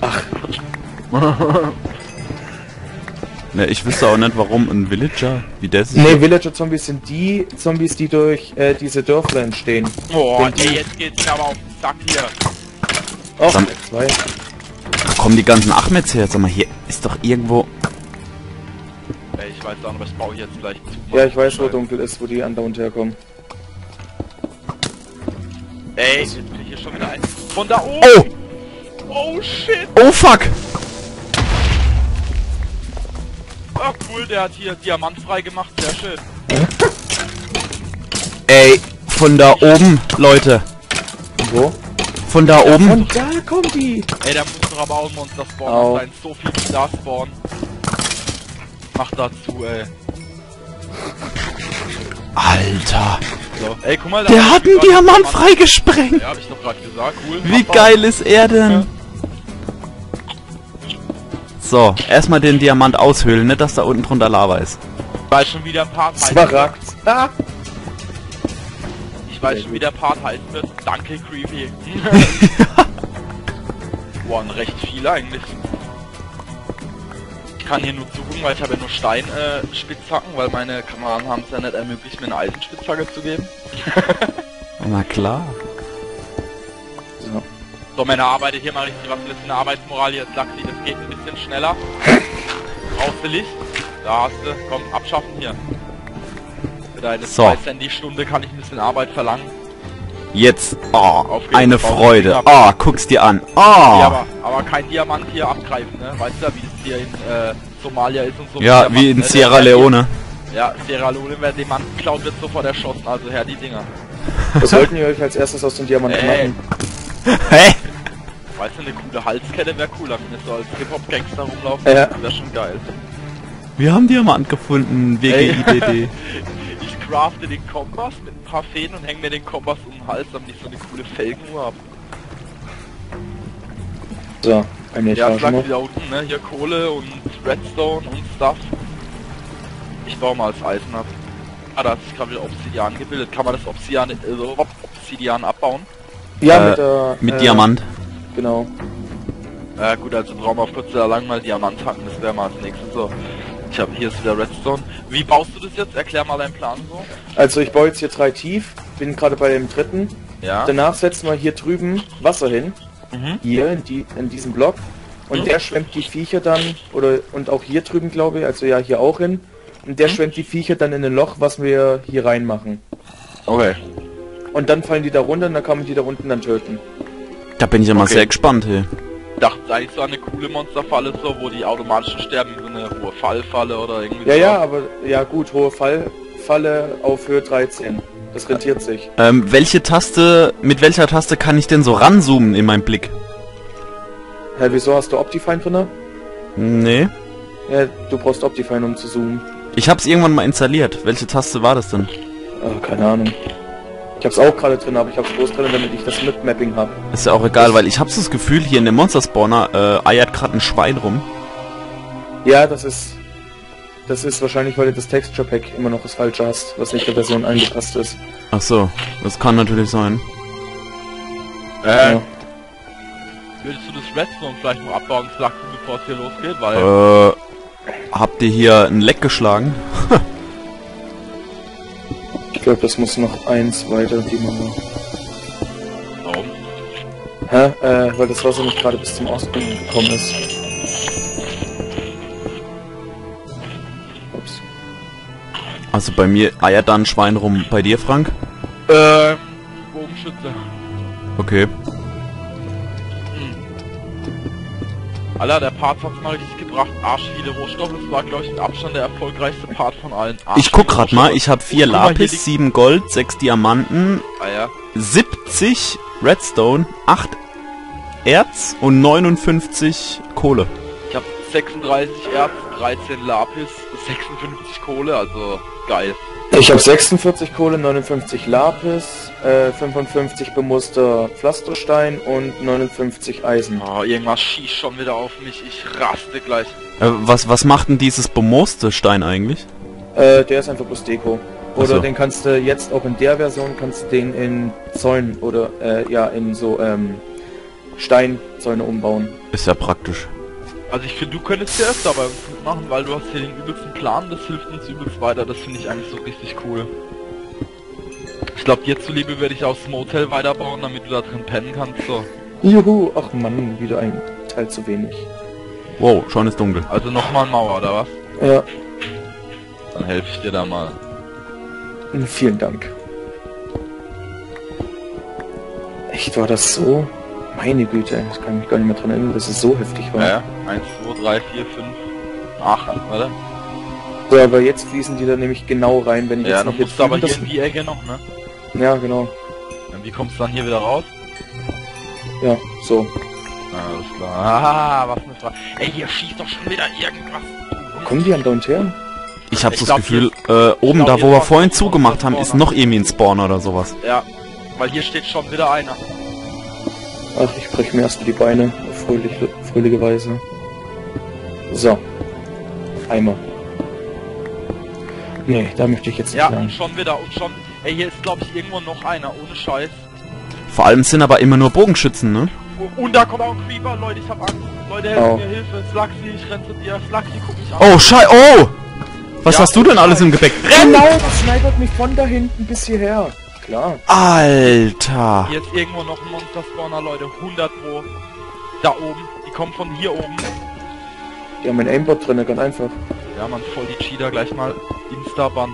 Ach. Ne, ich wüsste auch nicht, warum ein Villager wie der sich... Nee, Villager-Zombies sind die Zombies, die durch äh, diese Dörfler entstehen. Boah, die- ey, jetzt geht's mir aber auf den Sack hier. Oh, Sam- zwei. Wo kommen die ganzen Ahmeds her? Sag mal, hier ist doch irgendwo... Ey, ich weiß auch nicht, was baue ich jetzt gleich zu. Ja, ich weiß, wo dunkel ist, wo die andauernd herkommen. Ey, jetzt bin ich hier schon wieder ein. Von da oben! Oh! Oh shit! Oh fuck! Oh cool, der hat hier Diamant frei gemacht, sehr schön. Ey, von da oben, Leute. Wo? Von da oben. Und da kommen die! Ey, da muss doch aber auch ein Monster spawnen Au. sein. So viel da spawnen. Mach dazu, ey. Alter. So. Ey, guck mal, da Der hat einen grad Diamant freigesprengt. Ja, hab ich doch gerade gesagt, cool. Wie Abbauen. geil ist er denn? So, erstmal den Diamant aushöhlen, nicht dass da unten drunter Lava ist. Ich weiß schon, wie der Part heißt. Smaragd. Ich weiß schon, wie der Part heißen wird. Danke, Creepy. Boah, recht viel eigentlich. Ich kann hier nur zugucken, weil ich habe ja nur Steinspitzhacken, äh, Spitzhacken, weil meine Kameraden haben es ja nicht ermöglicht, mir eine Eisenspitzhacke zu geben. Na klar. So. Männer, arbeitet hier mal richtig was mit der Arbeitsmoral hier. Laxi, das geht ein bisschen schneller. Brauchst du Licht? Da hast du. Komm, abschaffen hier. Für deine So. 2 Cent die Stunde kann ich ein bisschen Arbeit verlangen. Jetzt, oh, eine Freude. ab. Oh, guck's dir an. Oh. Ja, aber, aber kein Diamant hier abgreifen, ne? Weißt du ja, wie es hier in äh, Somalia ist und so. Ja, wie in ne? Sierra Leone. Ja, Sierra Leone, wer Diamant klaut, wird sofort erschossen. Also her die Dinger. Was sollten ihr euch als erstes aus den Diamanten Ey. machen? Hä? Weißt du, eine coole Halskette wäre cooler, wenn ich so als Hip-Hop-Gangster rumlaufen. Ja. Wäre schon geil. Wir haben Diamant gefunden, WGIDD. Ich crafte den Kompass mit ein paar Fäden und hänge mir den Kompass um den Hals, damit ich so eine coole Felgenuhr hab. So, eine Ja, Etage sag noch. wieder unten, ne? Hier Kohle und Redstone und Stuff. Ich baue mal das Eisen ab. Ah, da hat sich gerade wieder Obsidian gebildet. Kann man das Obsidian, äh, so Obsidian abbauen? Ja, Äh, mit der... Mit äh, Diamant. Genau. Äh, gut, also brauchen wir auf kurz oder lang mal Diamant hacken, das wäre mal das nächste. So. Ich habe hier ist wieder Redstone. Wie baust du das jetzt? Erklär mal deinen Plan so. Also ich baue jetzt hier drei tief, bin gerade bei dem dritten. Ja. Danach setzen wir hier drüben Wasser hin. Mhm. Hier, in, die, in diesem Block. Und Mhm. der schwemmt die Viecher dann, oder und auch hier drüben glaube ich, also ja hier auch hin. Und der Mhm. schwemmt die Viecher dann in ein Loch, was wir hier reinmachen. Okay. Und dann fallen die da runter und dann kann man die da unten dann töten. Da bin ich ja mal Okay. sehr gespannt, hey. Dachte eigentlich so eine coole Monsterfalle so, wo die automatisch sterben, so eine hohe Fallfalle oder irgendwie Ja, so. ja, aber ja gut, hohe Fall, Falle auf Höhe 13. Das rentiert sich. Ähm, welche Taste, mit welcher Taste kann ich denn so ranzoomen in meinem Blick? Hä, wieso hast du Optifine drinne? Nee. Ja, du brauchst Optifine, um zu zoomen. Ich hab's irgendwann mal installiert. Welche Taste war das denn? Ah, keine Ahnung. Ich hab's auch gerade drin, aber ich hab's bloß drin, damit ich das mit Mapping hab. Ist ja auch egal, weil ich hab's das Gefühl, hier in dem Monster Spawner äh, eiert gerade ein Schwein rum. Ja, das ist. Das ist wahrscheinlich, weil du das Texture Pack immer noch das falsche hast, was nicht der Version angepasst ist. Ach so, das kann natürlich sein. Äh, Ja. würdest du das Redstone vielleicht noch abbauen, Slack, bevor es hier losgeht? Weil, Äh, habt ihr hier ein Leck geschlagen? Ich glaube, das muss noch eins weiter, die machen wir. warum? Hä? Äh, weil das Wasser nicht gerade bis zum Ausgang gekommen ist. Ups. Also bei mir eiert da ein Schwein rum. Bei dir, Frank? Ähm, Bogenschütze. Okay. Alter, der Part hat's mal richtig gebracht. Arsch viele Rohstoffe. Das war, glaube ich, mit Abstand der erfolgreichste Part von allen. Arsch Ich guck grad mal, ich habe vier hier Lapis, sieben Gold, sechs Diamanten, Ah ja. 70 Redstone, 8 Erz und 59 Kohle. Ich habe 36 Erz, 13 Lapis, 56 Kohle, also geil. Ich habe 46 Kohle, 59 Lapis, äh, 55 bemuster Pflasterstein und 59 Eisen. Oh, irgendwas schießt schon wieder auf mich. Ich raste gleich. Äh, was, was macht denn dieses bemooste Stein eigentlich? Äh, der ist einfach bloß Deko. Oder so. den kannst du jetzt auch in der Version kannst du den in Zäunen oder äh, ja in so ähm, Steinzäune umbauen. Ist ja praktisch. Also ich finde, du könntest ja öfter bei uns mitmachen, weil du hast hier den übelsten Plan, das hilft uns übelst weiter, das finde ich eigentlich so richtig cool. Ich glaube, dir zuliebe werde ich auch das Motel weiterbauen, damit du da drin pennen kannst, so. Juhu, ach Mann, wieder ein Teil zu wenig. Wow, schon ist dunkel. Also nochmal Mauer, oder was? Ja, Dann helfe ich dir da mal. vielen Dank. Echt, war das so? Meine Güte, das kann ich mich gar nicht mehr dran erinnern, dass es so heftig war. Ja, ja. 1, 2, 3, 4, 5, 8, warte. So, aber jetzt fließen die da nämlich genau rein, wenn ich Ja, jetzt noch jetzt du aber hier das... in die Ecke noch, ne? Ja, genau. Und wie kommst du dann hier wieder raus? Ja, so. Ah, alles klar. Ah, was eine Frage. Ey, hier schießt doch schon wieder irgendwas. Wo kommen die andauernd her? Ich habe Ich das glaub, Gefühl, äh, oben glaub, da, wo wir vorhin zugemacht haben, ist noch irgendwie ein Spawner oder sowas. Ja, weil hier steht schon wieder einer. Ach, ich breche mir erstmal die Beine auf fröhliche, fröhliche Weise. So. Eimer. Nee, da möchte ich jetzt nicht Ja, lang. und schon wieder, und schon. Ey, hier ist glaube ich irgendwo noch einer, ohne Scheiß. Vor allem sind aber immer nur Bogenschützen, ne? Oh, Und da kommt auch ein Creeper, Leute, ich hab Angst. Leute, helft Au. mir, Hilfe. Slaxi, ich renn zu dir. Slaxi, guck mich an. Oh, Schei... Oh! Was Ja, hast du denn alles im Gepäck? Genau, das schneidert mich von da hinten bis hierher. Klar. Alter! Hier ist irgendwo noch ein Monster-Spawner, Leute. 100 pro. Da oben. Die kommen von hier oben. Die haben ein Aimbot drin, ganz einfach. Ja, man, voll die Cheater. Gleich mal Insta-Ban.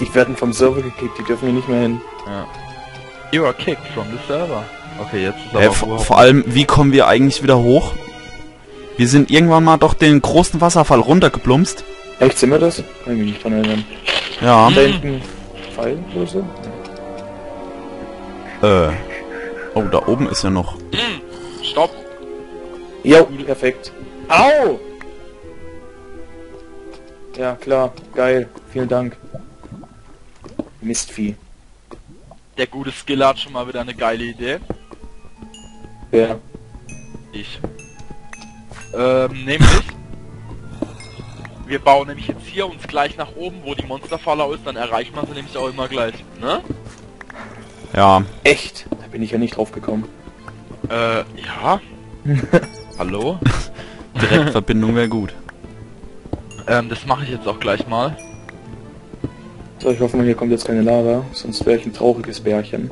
Die werden vom Server gekickt, die dürfen hier nicht mehr hin. Ja. You are kicked from the server. Okay, jetzt ist aber Äh, vor allem, wie kommen wir eigentlich wieder hoch? Wir sind irgendwann mal doch den großen Wasserfall runtergeplumpst. Echt, sind wir das? Kann ich mich nicht dran erinnern. Ja. Da hinten So? Äh. Oh, da oben ist ja noch. Stopp. Jo, perfekt. Au! Ja, klar. Geil. Vielen Dank. Mistvieh. Der gute Skiller hat schon mal wieder eine geile Idee. Wer? Ich. Ähm, nämlich. Wir bauen nämlich jetzt hier uns gleich nach oben, wo die Monsterfalle ist, dann erreicht man sie nämlich auch immer gleich. Ne? Ja. Echt? Da bin ich ja nicht drauf gekommen. Äh, ja. Hallo? Direktverbindung wäre gut. Ähm, das mache ich jetzt auch gleich mal. So, ich hoffe mal, hier kommt jetzt keine Lava, sonst wäre ich ein trauriges Bärchen.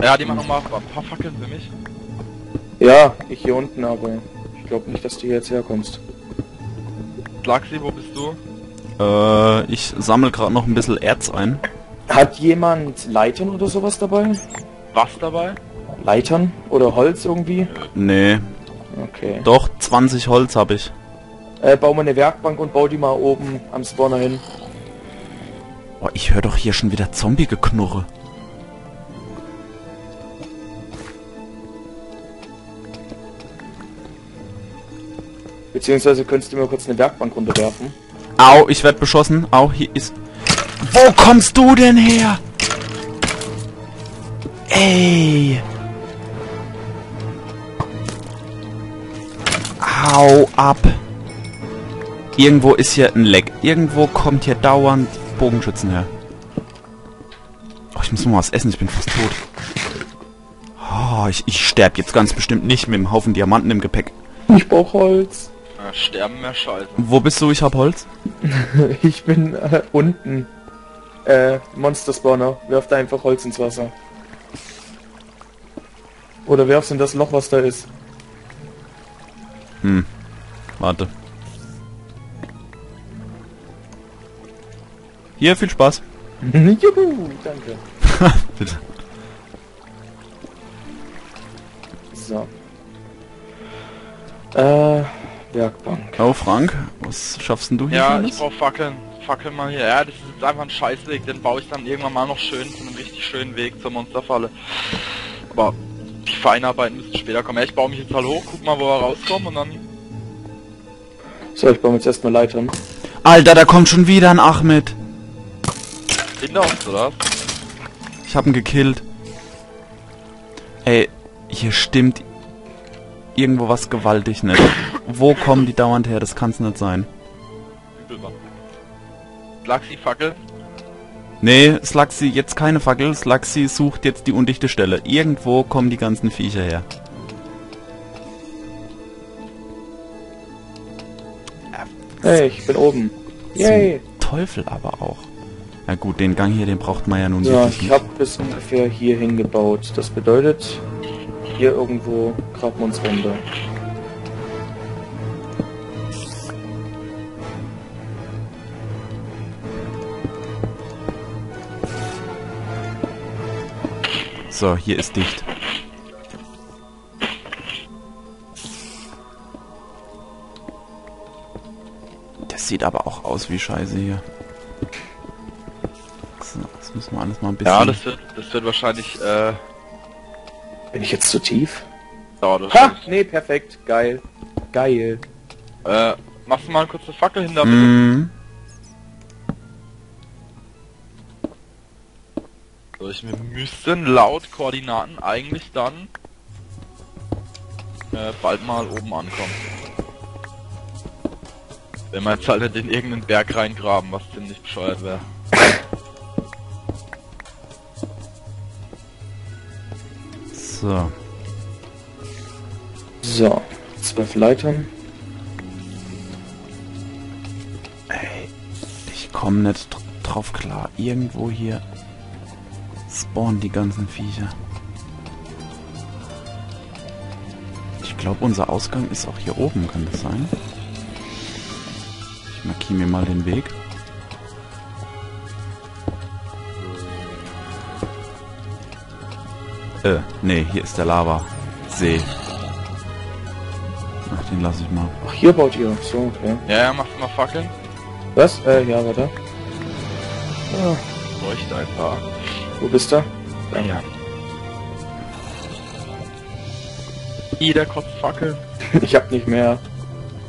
Ja, die machen nochmal ein paar Fackeln für mich. Ja, ich hier unten, aber glaube nicht, dass du hier jetzt herkommst. Laxi, wo bist du? Äh, ich sammle gerade noch ein bisschen Erz ein. Hat jemand Leitern oder sowas dabei? Was dabei? Leitern? Oder Holz irgendwie? Nee. Okay. Doch, 20 Holz habe ich. Äh, bau mal eine Werkbank und bau die mal oben am Spawner hin. Oh, ich höre doch hier schon wieder Zombie-Geknurre. Beziehungsweise könntest du mir kurz eine Werkbank runterwerfen. Au, ich werd beschossen. Au, hier ist... Wo kommst du denn her? Ey. Hau ab. Irgendwo ist hier ein Leck. Irgendwo kommt hier dauernd Bogenschützen her. Oh, ich muss mal was essen. Ich bin fast tot. Oh, ich, ich sterb jetzt ganz bestimmt nicht mit dem Haufen Diamanten im Gepäck. Ich brauch Holz. Äh, sterben mehr Scheiße. Wo bist du? Ich hab Holz. Ich bin äh, unten. Äh, Monster Spawner. Werf da einfach Holz ins Wasser. Oder werf's in das Loch, was da ist. Hm. Warte. Hier, viel Spaß. Juhu, danke. Bitte. So. Äh, Werkbank. Oh, Frank, was schaffst denn du hier Ja, ich brauch Fackeln. Fackeln mal hier. Ja, das ist jetzt einfach ein Scheißweg. Den baue ich dann irgendwann mal noch schön zu einem richtig schönen Weg zur Monsterfalle. Aber die Feinarbeiten müssen später kommen. Ja, ich baue mich jetzt mal hoch, guck mal, wo wir rauskommen und dann... So, ich baue jetzt erstmal Leitern. Alter, da kommt schon wieder ein Ahmed. Hinter uns, oder? Ich hab ihn gekillt. Ey, hier stimmt irgendwo was gewaltig nicht. Wo kommen die dauernd her? Das kann's nicht sein. Übel war. Laxi, Fackel. Nee, Slugsy, jetzt keine Fackel. Slugsy sucht jetzt die undichte Stelle. Irgendwo kommen die ganzen Viecher her. Hey, ich bin oben. Yay. Zum Teufel aber auch. Na gut, den Gang hier, den braucht man ja nun Ja, wirklich ich nicht. habe bis ungefähr hier hingebaut. Das bedeutet, hier irgendwo graben wir uns runter. So, hier ist dicht. Das sieht aber auch aus wie Scheiße hier. So, das müssen wir alles mal ein bisschen... Ja, das wird, das wird wahrscheinlich, äh, Bin ich jetzt zu tief? dauert Ha! wahrscheinlich. Nee, perfekt. Geil. Geil. Äh, machst du mal kurz eine Fackel hin, damit Mm, So, ich, wir müssten laut Koordinaten eigentlich dann äh, bald mal oben ankommen. Wenn wir jetzt halt nicht in irgendeinen Berg reingraben, was ziemlich bescheuert wäre. so. So, zwölf Leitern. Ey, ich komme nicht dr drauf klar. Irgendwo hier spawnen die ganzen Viecher. Ich glaube, unser Ausgang ist auch hier oben, kann das sein? Ich markiere mir mal den Weg. Äh, nee, hier ist der Lava-See. Ach, den lasse ich mal. Ach, hier baut ihr. So, okay. Ja, ja, machst du mal Fackeln? Was? Äh, ja, warte. Ah, Leuchte ein paar. wo bist du? Ja. Jeder kotzt Fackeln. Ich hab nicht mehr.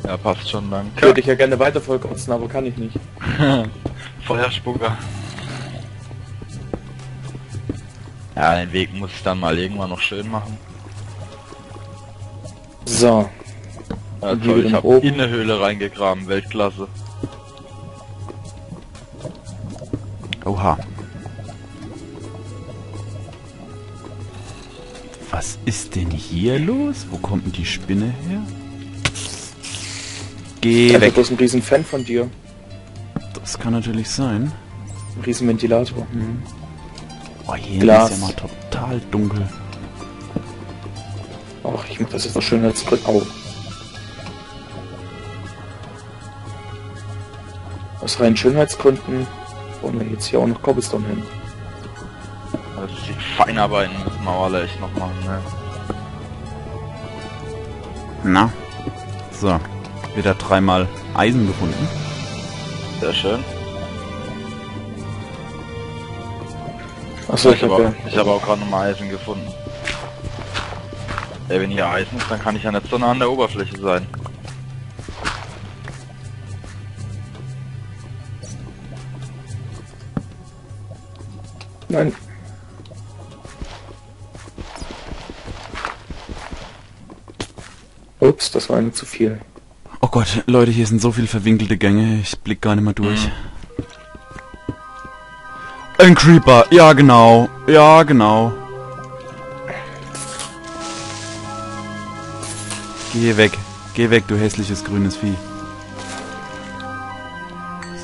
Ja, passt schon, Ich danke. würde dich ja gerne weiter vollkotzen, aber kann ich nicht. Feuerspucker. Ja, den Weg muss ich dann mal irgendwann noch schön machen. So. Ja, hier toll, ich habe in eine Höhle reingegraben, Weltklasse. Oha. Was ist denn hier los? Wo kommt denn die Spinne her? Geh Ich bin weg. bloß ein riesen Fan von dir. Das kann natürlich sein. Ein riesen Ventilator. Oh, hier Glas. ist ja mal total dunkel. Ach, ich mach das jetzt noch schön als Grund. Au. Aus reinen Schönheitsgründen bauen wir jetzt hier auch noch Cobblestone hin. Also die Feinarbeiten müssen wir alle echt noch machen, ne? Na. So. Wieder dreimal Eisen gefunden. Sehr schön. Achso, ich ich habe hab auch, ja. ich hab auch gerade nochmal Eisen gefunden. Ey, wenn hier Eisen ist, dann kann ich ja nicht so nah an der Oberfläche sein. Nein. Ups, das war eine zu viel. Oh Gott, Leute, hier sind so viele verwinkelte Gänge. Ich blick gar nicht mehr durch. Ein Creeper. Ja, genau. Ja, genau. Geh weg. Geh weg, du hässliches grünes Vieh.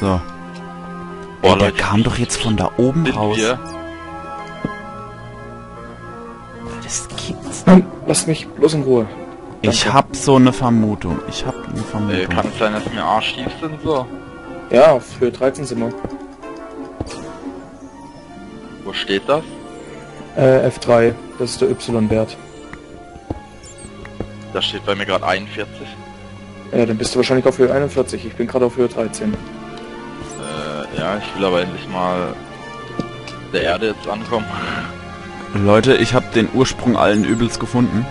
So. Boah, der Leute, kam doch jetzt von da oben Sind raus. wir? Das gibt's Nein, lass mich bloß in Ruhe. Ich Danke. hab so eine Vermutung. Ich hab eine Vermutung. kann es sein, dass wir arschtief sind so? Ja, Höhe 13 sind wir. Steht das? Äh, F3, das ist der Y-Wert. Da steht bei mir gerade 41. Ja, dann bist du wahrscheinlich auf Höhe 41. Ich bin gerade auf Höhe 13. Äh, ja, ich will aber endlich mal der Erde jetzt ankommen. Leute, ich hab den Ursprung allen Übels gefunden.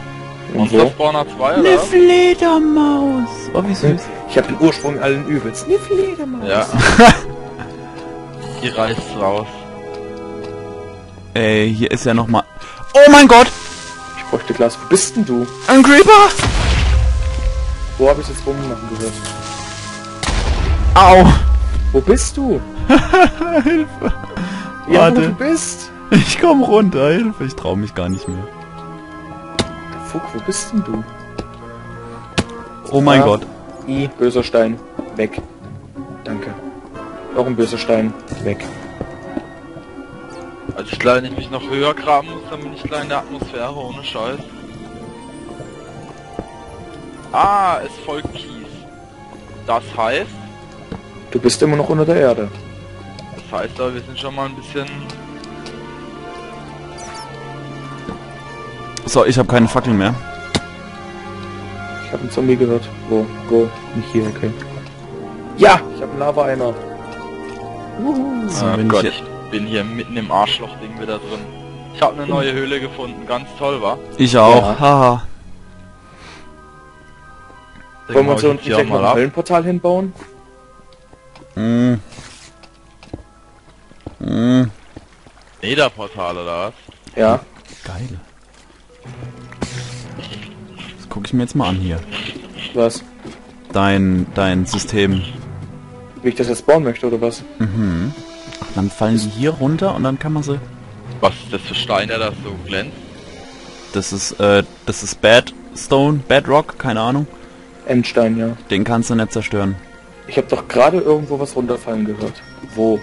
Und Monster? Spawner 2, Eine oder? Fledermaus. Oh, wie süß. Ich habe den Ursprung allen Übels. Eine Fledermaus. Ja. Die reißt raus. Ey, hier ist ja noch mal. Oh mein Gott! Ich bräuchte Glas. Wo bist denn du? Ein Creeper! Wo habe ich jetzt rummachen gehört? Au! Wo bist du? Ja, wo Warte. du bist. Ich komm runter, Hilfe, ich trau mich gar nicht mehr. Fuck, wo bist denn du? Oh mein Ah. Gott. I, böser Stein. Weg. Danke. Noch ein böser Stein. Weg. Als ich leider nicht mich noch höher graben muss, dann bin ich gleich in der Atmosphäre, ohne Scheiß. Ah, es folgt Kies. Das heißt, Du bist immer noch unter der Erde. das heißt aber, wir sind schon mal ein bisschen... So, ich habe keine Fackel mehr. Ich habe einen Zombie gehört. Wo? Wo? Nicht hier, okay. Ja! Ich habe einen Lava-Eimer. So, Ah wenn Gott, ich, ich bin hier mitten im Arschloch-Ding wieder drin. Ich habe eine neue Höhle gefunden, ganz toll, war. ich auch. Ja. Haha. Wollen wir uns gleich noch mal ein. Höllenportal hinbauen? Mm. Mm. Netherportal oder was? Ja. Geil. Das gucke ich mir jetzt mal an hier. Was? Dein, dein System. Wie ich das jetzt bauen möchte, oder was? Mhm. Dann fallen die hier runter und dann kann man sie. Was ist das für Stein, der da so glänzt? Das ist, äh, das ist Badstone, Bedrock, keine Ahnung. Endstein, ja. Den kannst du nicht zerstören. Ich habe doch gerade irgendwo was runterfallen gehört. Wo?